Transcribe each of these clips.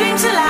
君之来。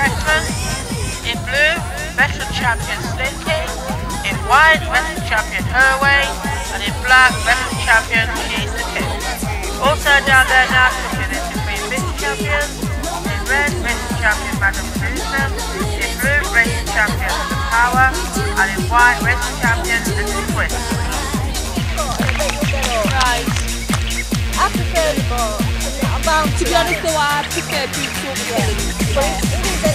freshman in blue, Western champion Slinky, in white, Western champion Herway, and in black, Western champion She's the Kid. Also down there now, community three Mr. champions, in red, Mr. champion Madam Susan, in blue, Racing champion The Power, and in white, Racing champion Little Twist. Right. I prefer the ball. To be honest though, I prefer beach over